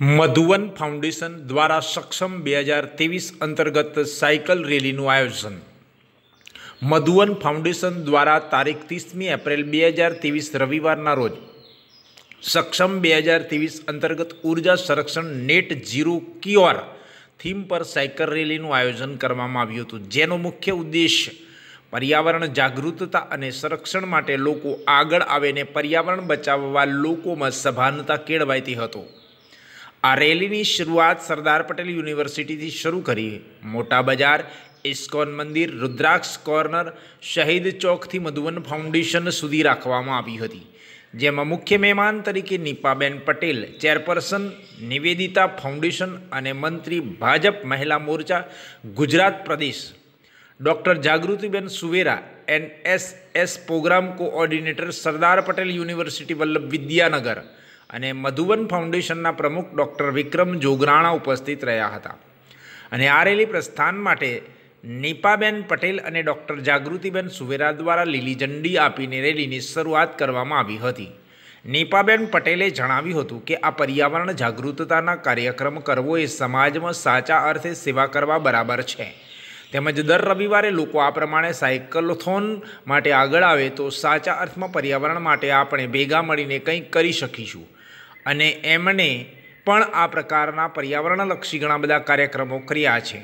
Madhuvan foundation દ્વારા સક્ષમ બે હજાર ત્રેવીસ અંતર્ગત સાયકલ રેલીનું આયોજન. મધુવન ફાઉન્ડેશન દ્વારા તારીખ ત્રીસમી એપ્રિલ બે હજાર ત્રેવીસ રવિવારના રોજ સક્ષમ બે હજાર ત્રેવીસ અંતર્ગત ઊર્જા સંરક્ષણ નેટ ઝીરો ક્યોર થીમ પર સાયકલ રેલીનું આયોજન કરવામાં આવ્યું હતું. જેનો મુખ્ય ઉદ્દેશ પર્યાવરણ જાગૃતતા અને સંરક્ષણ માટે લોકો આગળ આવીને પર્યાવરણ બચાવવા લોકોમાં સભાનતા કેળવાયતી હતો. આ રેલીની શરૂઆત સરદાર પટેલ યુનિવર્સિટીથી શરૂ કરી મોટા બજાર ઇસ્કોન મંદિર રુદ્રાક્ષ કોર્નર શહીદ ચોકથી મધુવન ફાઉન્ડેશન સુધી રાખવામાં આવી હતી। જેમાં મુખ્ય મહેમાન તરીકે નીપાબેન પટેલ ચેરપર્સન નિવેદિતા ફાઉન્ડેશન અને મંત્રી Bhajap Mahila Morcha, Gujarat Pradesh. Doctor Jagrutiben Suvera NSS programme coordinator Sardar Patel university Vallabh Vidyanagar. અને મધુવન ફાઉન્ડેશનના પ્રમુખ ડૉક્ટર વિક્રમ જોગરાણા ઉપસ્થિત રહ્યા હતા. અને આ રેલી પ્રસ્થાન માટે નીપાબેન પટેલ અને ડૉક્ટર જાગૃતિબેન સુવેરા દ્વારા લીલી ઝંડી આપીને રેલીની શરૂઆત કરવામાં આવી હતી. નીપાબેન પટેલે જણાવ્યું હતું કે, આ પર્યાવરણ જાગૃતતાના કાર્યક્રમ કરવો એ સમાજમાં સાચા અર્થે સેવા કરવા બરાબર છે. તેમજ દર રવિવારે લોકો આ પ્રમાણે સાયકલોથોન માટે આગળ આવે તો સાચા અર્થમાં પર્યાવરણ માટે આપણે ભેગા મળીને કંઈક કરી શકીશું. અને એમણે પણ આ પ્રકારના પર્યાવરણલક્ષી ઘણા બધા કાર્યક્રમો કર્યા છે.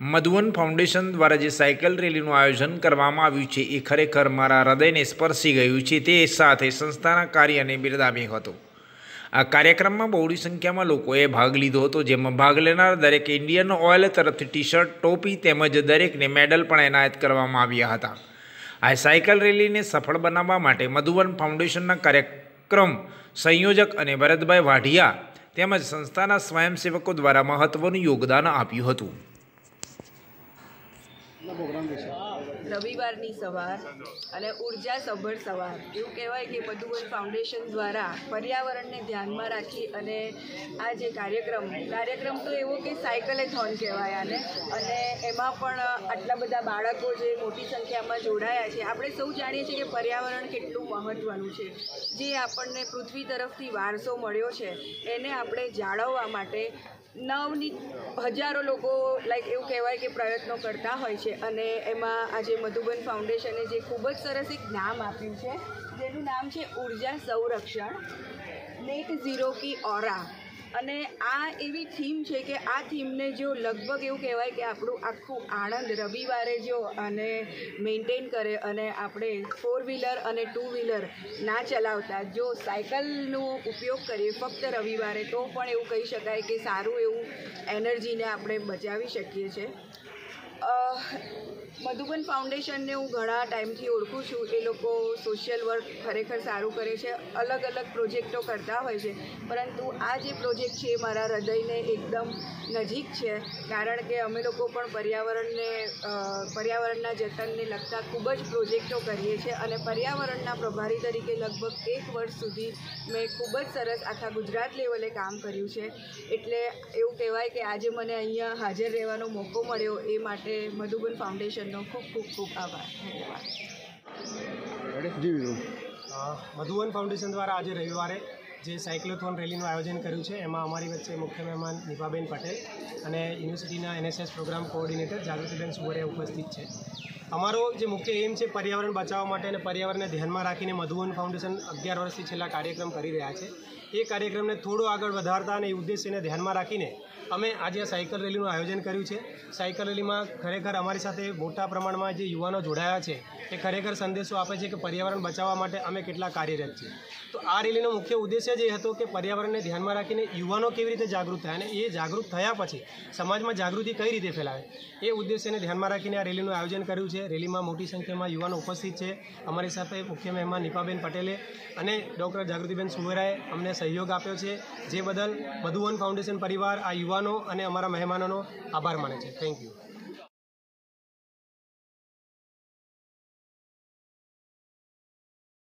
મધુવન ફાઉન્ડેશન દ્વારા જે સાયકલ રેલીનું આયોજન કરવામાં આવ્યું છે, એ ખરેખર મારા હૃદયને સ્પર્શી ગયું છે, તે સાથે સંસ્થાના કાર્યને બિરદાવ્યું હતું. આ કાર્યક્રમમાં બહોળી સંખ્યામાં લોકોએ ભાગ લીધો હતો, જેમાં ભાગ લેનાર દરેક ઇન્ડિયન ઓઇલ તરફથી ટી શર્ટ ટોપી તેમજ દરેકને મેડલ પણ એનાયત કરવામાં આવ્યા હતા. આ સાયકલ રેલીને સફળ બનાવવા માટે મધુવન ફાઉન્ડેશનના કાર્યક્રમ સંયોજક અને ભરતભાઈ વાઢિયા તેમજ સંસ્થાના સ્વયંસેવકો દ્વારા મહત્વનું યોગદાન આપ્યું હતું. રવિવારની સવાર અને ઊર્જા સભર સવાર. એવું કહેવાય કે મધુબન ફાઉન્ડેશન દ્વારા પર્યાવરણને ધ્યાનમાં રાખી અને આ જે કાર્યક્રમ કાર્યક્રમ તો એવો કે સાયકલેથોન કહેવાય આને. અને એમાં પણ આટલા બધા બાળકો જે મોટી સંખ્યામાં જોડાયા છે, આપણે સૌ જાણીએ છીએ કે પર્યાવરણ કેટલું મહત્ત્વનું છે. જે આપણને પૃથ્વી તરફથી વારસો મળ્યો છે, એને આપણે જાળવવા માટે નવની હજારો લોકો લાઈક એવું કહેવાય કે પ્રયત્નો કરતા હોય છે. અને એમાં આજે મધુબન ફાઉન્ડેશને જે ખૂબ જ સરસ એક નામ આપ્યું છે, જેનું નામ છે ઊર્જા સંરક્ષણ, નેટ ઝીરો કી ઓરા. અને આ એવી થીમ છે કે આ થીમને જો લગભગ એવું કહેવાય કે આપણું આખું આણંદ રવિવારે જો અને મેન્ટેન કરે અને આપણે ફોર વ્હીલર અને ટુ વ્હીલર ના ચલાવતા, જો સાયકલનો ઉપયોગ કરીએ ફક્ત રવિવારે, તો પણ એવું કહી શકાય કે સારું એવું એનર્જીને આપણે બચાવી શકીએ છીએ. મધુબન ફાઉન્ડેશનને હું ઘણા ટાઈમથી ઓળખું છું. એ લોકો સોશિયલ વર્ક ખરેખર સારું કરે છે, અલગ અલગ પ્રોજેક્ટો કરતા હોય છે. પરંતુ આ જે પ્રોજેક્ટ છે એ મારા હૃદયને એકદમ નજીક છે. કારણ કે અમે લોકો પણ પર્યાવરણને પર્યાવરણના જતનને લગતા ખૂબ જ પ્રોજેક્ટો કરીએ છીએ અને પર્યાવરણના પ્રભારી તરીકે લગભગ એક વર્ષ સુધી મેં ખૂબ જ સરસ આખા ગુજરાત લેવલે કામ કર્યું છે. એટલે એવું કહેવાય કે આજે મને અહીંયા હાજર રહેવાનો મોકો મળ્યો એ માટે મધુબન ફાઉન્ડેશનનો ખૂબ ખૂબ ખૂબ આભાર. ધન્યવાદ. મધુવન ફાઉન્ડેશન દ્વારા આજે રવિવારે જે સાયક્લોથોન રેલીનું આયોજન કર્યું છે એમાં અમારી વચ્ચે મુખ્ય મહેમાન નિભાબેન પટેલ અને યુનિવર્સિટીના NSS program coordinator Jagrutiben Suvariya ઉપસ્થિત છે. અમારો જે મુખ્ય એમ છે પર્યાવરણ બચાવવા માટે અને પર્યાવરણને ધ્યાનમાં રાખીને મધુવન ફાઉન્ડેશન અગિયાર વર્ષથી છેલ્લા કાર્યક્રમ કરી રહ્યા છે. એ કાર્યક્રમને થોડો આગળ વધારતા અને એ ઉદ્દેશ્યને ધ્યાનમાં રાખીને અમે આજે આ સાયકલ રેલીનું આયોજન કર્યું છે. સાયકલ રેલીમાં ખરેખર અમારી સાથે મોટા પ્રમાણમાં જે યુવાનો જોડાયા છે, એ ખરેખર સંદેશો આપે છે કે પર્યાવરણ બચાવવા માટે અમે કેટલા કાર્યરત છીએ. તો આ રેલીનો મુખ્ય ઉદ્દેશ્ય જ એ હતો કે પર્યાવરણને ધ્યાનમાં રાખીને યુવાનો કેવી રીતે જાગૃત થાય અને એ જાગૃત થયા પછી સમાજમાં જાગૃતિ કઈ રીતે ફેલાવે, એ ઉદ્દેશ્યને ધ્યાનમાં રાખીને આ રેલીનું આયોજન કર્યું છે. રેલીમાં મોટી સંખ્યામાં યુવાનો ઉપસ્થિત છે. અમારી સાથે મુખ્ય મહેમાન નીપાબેન પટેલે અને ડૉક્ટર જાગૃતિબેન સુમેરાએ અમને સહયોગ આપ્યો છે. જે બદલ મધુવન ફાઉન્ડેશન પરિવાર, આ યુવાનો અને અમારા મહેમાનોનો આભાર માને છે. Thank you